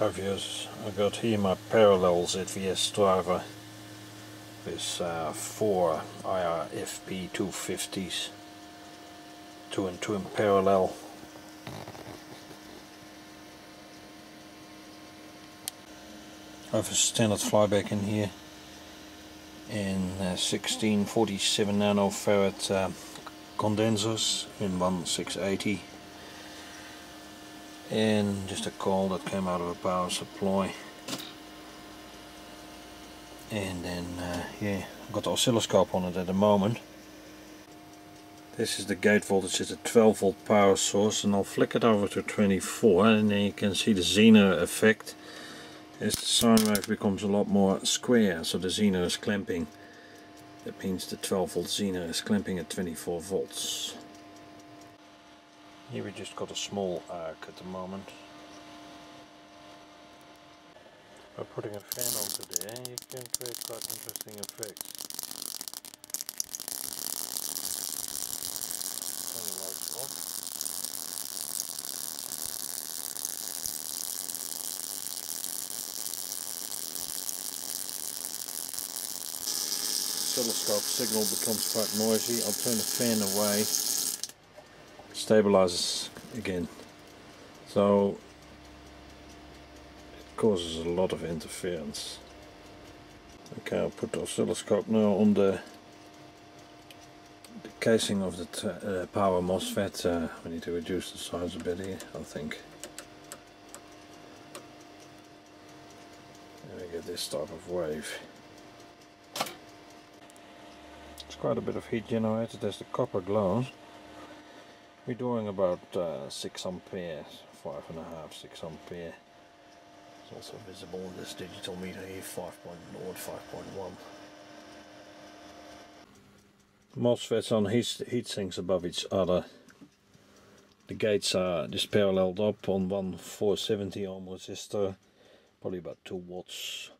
Obvious. I got here my parallel ZVS driver with uh, four IRFP 250s, two and two in parallel. I have a standard flyback in here in uh, 1647 nanofarad uh, condensers in 1680 and just a call that came out of a power supply. And then uh, yeah I've got the oscilloscope on it at the moment. This is the gate voltage it's a 12 volt power source and I'll flick it over to 24 and then you can see the Zener effect. As the sine wave becomes a lot more square so the Zener is clamping. That means the 12 volt Zener is clamping at 24 volts here we just got a small arc at the moment. By putting a fan onto there you can create quite interesting effects. Turn the lights off. Oscilloscope signal becomes quite noisy. I'll turn the fan away stabilizes again. So it causes a lot of interference. Okay I'll put the oscilloscope now on the, the casing of the uh, power MOSFET uh, we need to reduce the size a bit here I think. And we get this type of wave. It's quite a bit of heat generated as the copper glows we're doing about uh, 6 ampere, 5.5, 6 ampere. It's also visible in this digital meter here, 5.0 5.1. MOSFETs on heat, heat sinks above each other. The gates are just paralleled up on one 470 ohm resistor, probably about 2 watts.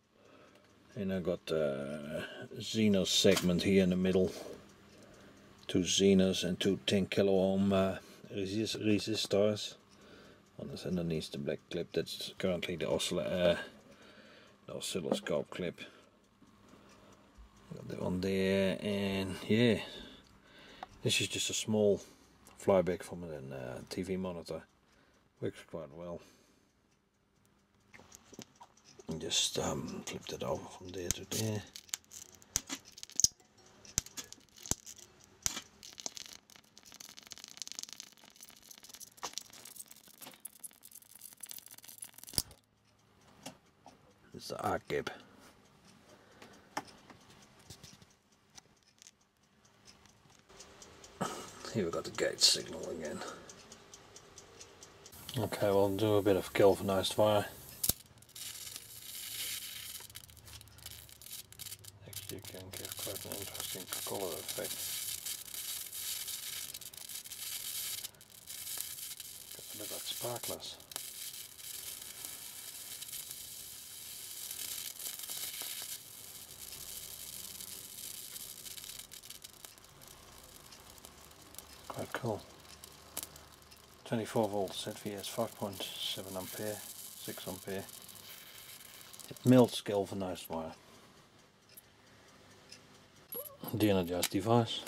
And I got a Zener segment here in the middle two Zeners and two 10 kilo ohm uh, resist resistors. One is underneath the black clip, that's currently the, oscill uh, the oscilloscope clip. Got the one there, and yeah, this is just a small flyback from a uh, TV monitor. Works quite well. And just um, flipped it over from there to there. It's the Akib. Here we've got the gate signal again. Okay, we'll do a bit of galvanized wire. Actually, you can get quite an interesting color effect. Got a bit sparklers. Quite cool. 24 volts ZVS, 5.7 ampere, 6 ampere. It melts galvanized wire. De-energized device.